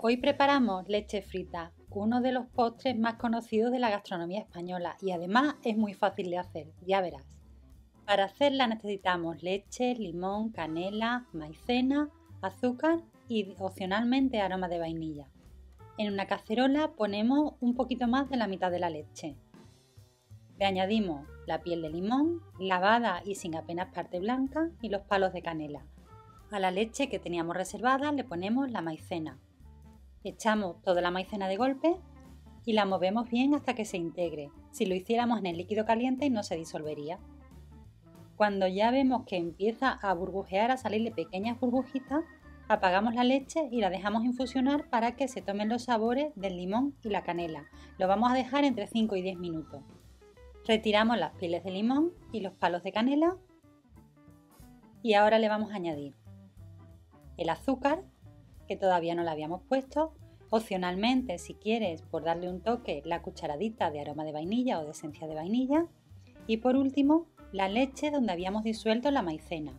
Hoy preparamos leche frita, uno de los postres más conocidos de la gastronomía española y además es muy fácil de hacer, ya verás. Para hacerla necesitamos leche, limón, canela, maicena, azúcar y opcionalmente aroma de vainilla. En una cacerola ponemos un poquito más de la mitad de la leche. Le añadimos la piel de limón, lavada y sin apenas parte blanca, y los palos de canela. A la leche que teníamos reservada le ponemos la maicena, Echamos toda la maicena de golpe y la movemos bien hasta que se integre. Si lo hiciéramos en el líquido caliente no se disolvería. Cuando ya vemos que empieza a burbujear, a salirle pequeñas burbujitas, apagamos la leche y la dejamos infusionar para que se tomen los sabores del limón y la canela. Lo vamos a dejar entre 5 y 10 minutos. Retiramos las pieles de limón y los palos de canela y ahora le vamos a añadir el azúcar que todavía no la habíamos puesto. Opcionalmente, si quieres, por darle un toque, la cucharadita de aroma de vainilla o de esencia de vainilla. Y por último, la leche donde habíamos disuelto la maicena.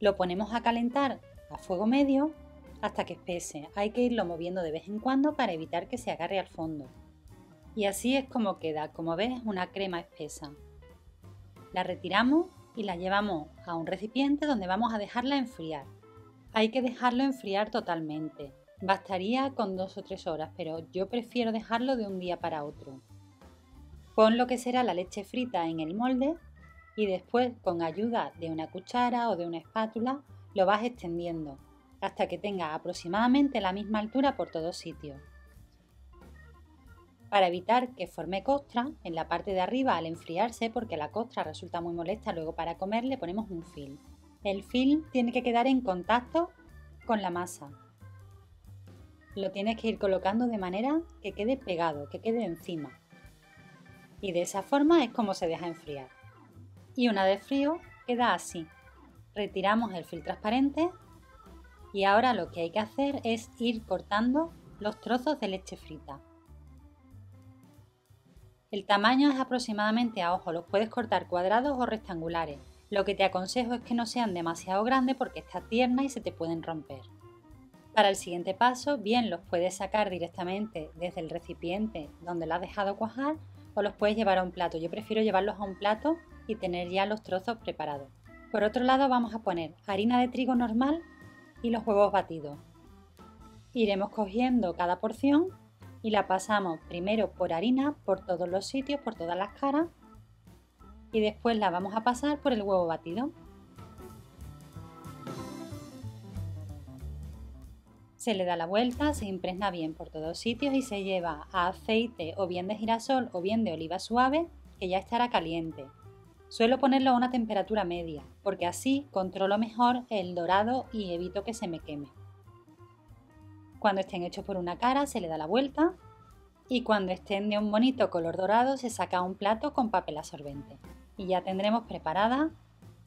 Lo ponemos a calentar a fuego medio hasta que espese. Hay que irlo moviendo de vez en cuando para evitar que se agarre al fondo. Y así es como queda, como ves, una crema espesa. La retiramos y la llevamos a un recipiente donde vamos a dejarla enfriar. Hay que dejarlo enfriar totalmente. Bastaría con dos o tres horas, pero yo prefiero dejarlo de un día para otro. Pon lo que será la leche frita en el molde y después con ayuda de una cuchara o de una espátula lo vas extendiendo hasta que tenga aproximadamente la misma altura por todos sitios. Para evitar que forme costra, en la parte de arriba al enfriarse, porque la costra resulta muy molesta luego para comer, le ponemos un film. El film tiene que quedar en contacto con la masa. Lo tienes que ir colocando de manera que quede pegado, que quede encima. Y de esa forma es como se deja enfriar. Y una vez frío queda así. Retiramos el film transparente y ahora lo que hay que hacer es ir cortando los trozos de leche frita. El tamaño es aproximadamente a ojo, los puedes cortar cuadrados o rectangulares. Lo que te aconsejo es que no sean demasiado grandes porque está tierna y se te pueden romper. Para el siguiente paso, bien los puedes sacar directamente desde el recipiente donde lo has dejado cuajar o los puedes llevar a un plato. Yo prefiero llevarlos a un plato y tener ya los trozos preparados. Por otro lado vamos a poner harina de trigo normal y los huevos batidos. Iremos cogiendo cada porción y la pasamos primero por harina por todos los sitios, por todas las caras y después la vamos a pasar por el huevo batido. Se le da la vuelta, se impregna bien por todos sitios y se lleva a aceite o bien de girasol o bien de oliva suave que ya estará caliente. Suelo ponerlo a una temperatura media porque así controlo mejor el dorado y evito que se me queme. Cuando estén hechos por una cara se le da la vuelta y cuando estén de un bonito color dorado se saca un plato con papel absorbente y ya tendremos preparada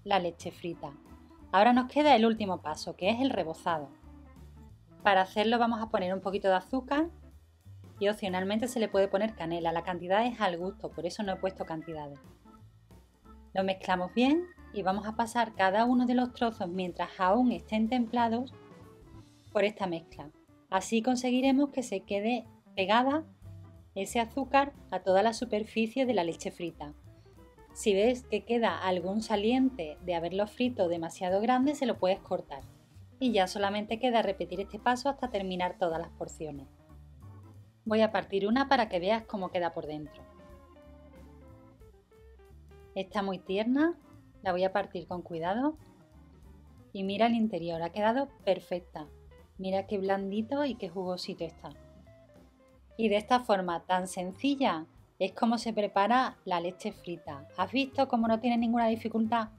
la leche frita. Ahora nos queda el último paso, que es el rebozado. Para hacerlo vamos a poner un poquito de azúcar y opcionalmente se le puede poner canela. La cantidad es al gusto, por eso no he puesto cantidades. Lo mezclamos bien y vamos a pasar cada uno de los trozos mientras aún estén templados por esta mezcla. Así conseguiremos que se quede pegada ese azúcar a toda la superficie de la leche frita. Si ves que queda algún saliente de haberlo frito demasiado grande, se lo puedes cortar. Y ya solamente queda repetir este paso hasta terminar todas las porciones. Voy a partir una para que veas cómo queda por dentro. Está muy tierna, la voy a partir con cuidado. Y mira el interior, ha quedado perfecta. Mira qué blandito y qué jugosito está. Y de esta forma tan sencilla es como se prepara la leche frita. ¿Has visto cómo no tiene ninguna dificultad?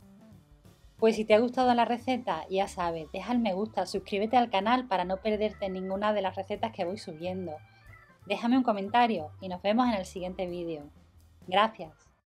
Pues si te ha gustado la receta, ya sabes, deja el me gusta, suscríbete al canal para no perderte ninguna de las recetas que voy subiendo. Déjame un comentario y nos vemos en el siguiente vídeo. Gracias.